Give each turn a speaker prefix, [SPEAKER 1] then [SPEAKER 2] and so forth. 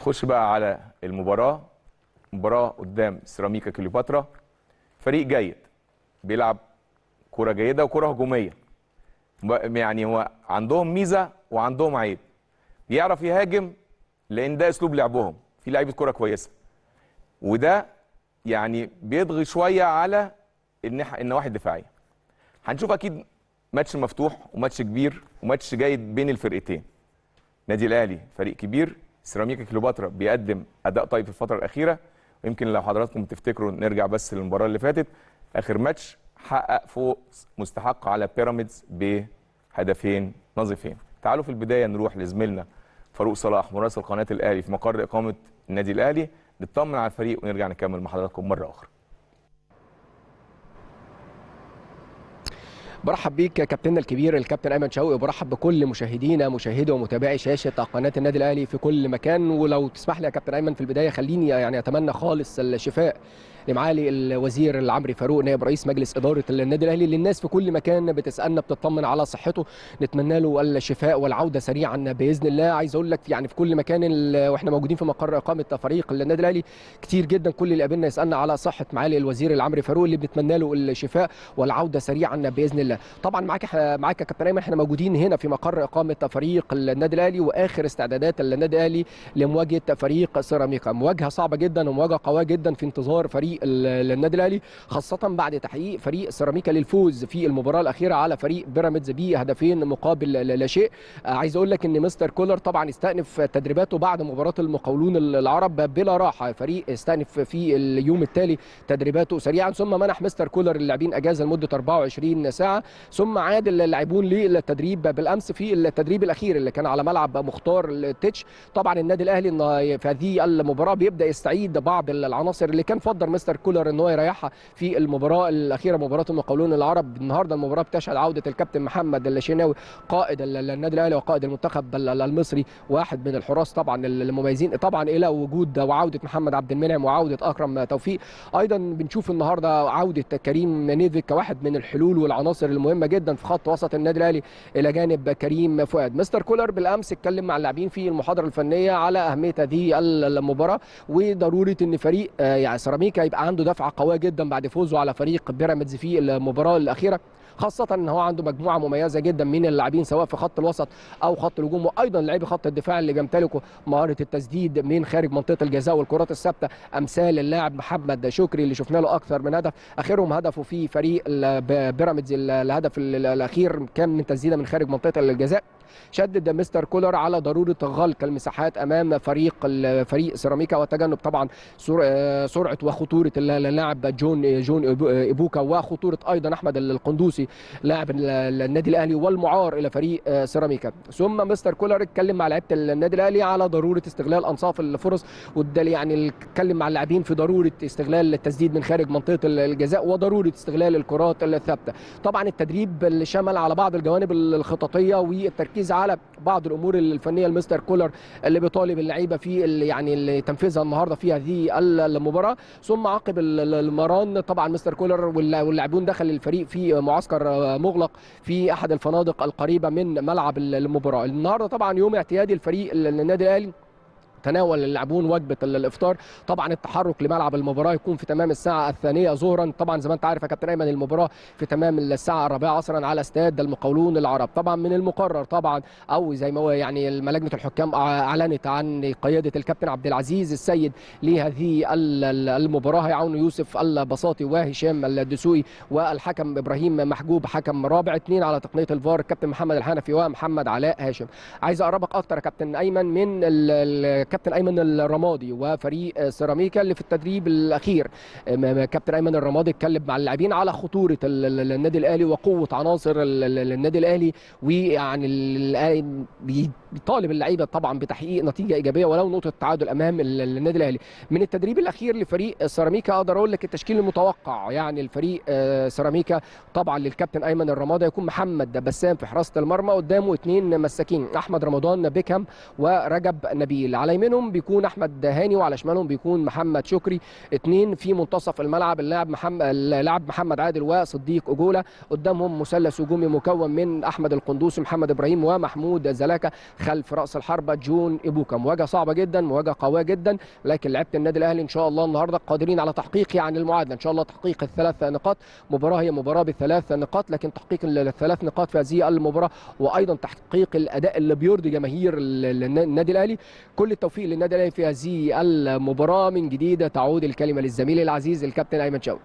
[SPEAKER 1] نخش بقى على المباراة. مباراة قدام سيراميكا كليوباترا. فريق جيد. بيلعب كرة جيدة وكرة هجومية. يعني هو عندهم ميزة وعندهم عيب. بيعرف يهاجم لأن ده أسلوب لعبهم. في لعيبة كرة كويسة. وده يعني بيضغي شوية على. النواحي الدفاعية. هنشوف أكيد ماتش مفتوح وماتش كبير وماتش جيد بين الفرقتين. نادي الأهلي فريق كبير. سيراميكا كليوباترا بيقدم أداء طيب في الفترة الأخيرة. ويمكن لو حضراتكم تفتكروا نرجع بس للمباراة اللي فاتت آخر ماتش حقق فوز مستحق على بيراميدز بهدفين نظيفين. تعالوا في البداية نروح لزميلنا فاروق صلاح مراسل قناة الأهلي في مقر إقامة النادي الأهلي. نطمن على الفريق ونرجع نكمل مع حضراتكم مرة أخرى.
[SPEAKER 2] برحب بيك كابتننا الكبير الكابتن أيمن شوقي وبرحب بكل مشاهدينا مشاهدي ومتابعي شاشة قناة النادي الأهلي في كل مكان. ولو تسمح لي يا كابتن أيمن في البداية خليني يعني أتمنى خالص الشفاء لمعالي الوزير العمري فاروق نائب رئيس مجلس إدارة النادي الأهلي. اللي الناس في كل مكان بتسألنا بتطمن على صحته. نتمنى له الشفاء والعودة سريعا بإذن الله. عايز أقول لك يعني في كل مكان وإحنا موجودين في مقر إقامة فريق النادي الأهلي. كتير جدا كل اللي قابلنا يسألنا على صحة معالي الوزير العمري فاروق اللي بنتمنى له الشفاء والعودة سريعا بإذن الله طبعا معاك معاك يا كابتن ايمن إحنا موجودين هنا في مقر إقامة فريق النادي الأهلي وآخر استعدادات النادي الأهلي لمواجهة فريق سيراميكا. مواجهة صعبة جدا ومواجهة قوية جدا في انتظار فريق ال- النادي الأهلي خاصة بعد تحقيق فريق سيراميكا للفوز في المباراة الأخيرة على فريق بيراميدز بهدفين مقابل لا شيء. آه، عايز أقول لك إن مستر كولر طبعا استأنف تدريباته بعد مباراة المقاولون العرب بلا راحة. الفريق استأنف في اليوم التالي تدريباته سريعا ثم منح مستر كولر اللاعبين أجازة لمدة 24 ساعة. ثم عاد اللاعبون للتدريب بالأمس في التدريب الأخير اللي كان على ملعب مختار التتش طبعا النادي الأهلي في هذه المباراة بيبدأ يستعيد بعض العناصر اللي كان فضل مستر كولر إن هو يريحها في المباراة الأخيرة. مباراة المقاولون العرب. النهارده المباراة بتشهد عودة الكابتن محمد الشناوي قائد ال- النادي الأهلي وقائد المنتخب ال- ال- المصري واحد من الحراس طبعا المميزين. طبعا إلى وجود وعودة محمد عبد المنعم وعودة أكرم توفيق. أيضا بنشوف النهارده عودة كريم نيفيك كواحد من الحلول والعناصر المهمة جدا في خط وسط النادي الأهلي إلى جانب كريم فؤاد. مستر كولر بالأمس اتكلم مع اللاعبين في المحاضرة الفنية على أهمية هذه ال- المباراة وضرورة إن فريق آه، يعني سيراميكا يبقى عنده دفعة قوية جدا بعد فوزه على فريق بيراميدز في المباراة الأخيرة. خاصة إن هو عنده مجموعة مميزة جدا من اللاعبين سواء في خط الوسط أو خط الهجوم وأيضا لاعبي خط الدفاع اللي بيمتلكوا مهارة التسديد من خارج منطقة الجزاء والكرات الثابتة. أمثال اللاعب محمد شكري اللي شفنا له أكثر من هدف. آخرهم هدفه في فريق بيراميدز ال- الهدف ال- الأخير كان من تسديدة من خارج منطقة الجزاء. شدد مستر كولر على ضرورة غلق المساحات أمام فريق فريق سيراميكا وتجنب طبعا آه، سرعة وخطورة ال- اللاعب جون جون إيبوكا وخطورة أيضا أحمد القندوسي لاعب ال- ال- النادي الأهلي والمعار إلى فريق آه، سيراميكا. ثم مستر كولر اتكلم مع لعيبة النادي الأهلي على ضرورة استغلال أنصاف الفرص وده يعني اتكلم مع اللاعبين في ضرورة استغلال التسديد من خارج منطقة ال- الجزاء وضرورة استغلال الكرات الثابتة. طبعا التدريب اللي شمل على بعض الجوانب الخططية والتركيز على بعض الأمور الفنية المستر كولر اللي بيطالب اللعيبة في يعني اللي تنفيذها النهارده في هذه ال- المباراة. ثم عقب ال- ال- المران طبعا مستر كولر واللا- واللاعبون دخل الفريق في معسكر آه، مغلق في أحد الفنادق القريبة من ملعب ال- المباراة. النهارده طبعا يوم اعتيادي الفريق ال- النادي الأهلي تناول اللاعبون وجبة ال- الإفطار. طبعا التحرك لملعب المباراة يكون في تمام الساعة الثانية ظهرا. طبعا زي ما أنت عارف يا كابتن أيمن المباراة في تمام الساعة الرابعة عصرا على استاد المقاولون العرب. طبعا من المقرر طبعا أو زي ما هو يعني لجنه الحكام أعلنت عن قيادة الكابتن عبد العزيز السيد لهذه ال- ال- المباراة. هيعاون يوسف البساطي وهشام الدسوقي والحكم إبراهيم محجوب حكم رابع. اثنين على تقنية الفار الكابتن محمد الحنفي ومحمد علاء هاشم. عايز أقربك أكتر يا كابتن أيمن من الكابتن أيمن الرمادي وفريق سيراميكا اللي في التدريب الأخير. كابتن أيمن الرمادي اتكلم مع اللاعبين على خطورة ال- ال- النادي الأهلي وقوة عناصر ال- ال- النادي الأهلي ويعني بيطالب اللعيبة طبعا بتحقيق نتيجة إيجابية ولو نقطة تعادل أمام ال- ال- النادي الأهلي. من التدريب الأخير لفريق سيراميكا أقدر أقول لك التشكيل المتوقع. يعني الفريق آه، سيراميكا طبعا للكابتن أيمن الرمادي يكون محمد بسام في حراسة المرمى قدامه اثنين مساكين أحمد رمضان بيكهام ورجب نبيل. على يمينهم بيكون أحمد هاني وعلى شمالهم بيكون محمد شكري. اثنين في منتصف الملعب اللاعب محمد اللاعب محمد عادل وصديق أجولا. قدامهم مثلث هجومي مكون من أحمد القندوسي محمد إبراهيم ومحمود زلاكا. خلف رأس الحربه جون ايبوكا مواجهة صعبة جدا مواجهة قوية جدا لكن لعيبه النادي الأهلي إن شاء الله النهارده قادرين على تحقيق يعني المعادلة. إن شاء الله تحقيق الثلاث نقاط. مباراة هي مباراة بثلاث نقاط لكن تحقيق الثلاث نقاط في هذه المباراة وأيضا تحقيق الأداء اللي بيرضي جماهير النادي الأهلي. كل التوفيق للنادي الأهلي في هذه المباراة. من جديد تعود الكلمة للزميل العزيز الكابتن أيمن شوقي.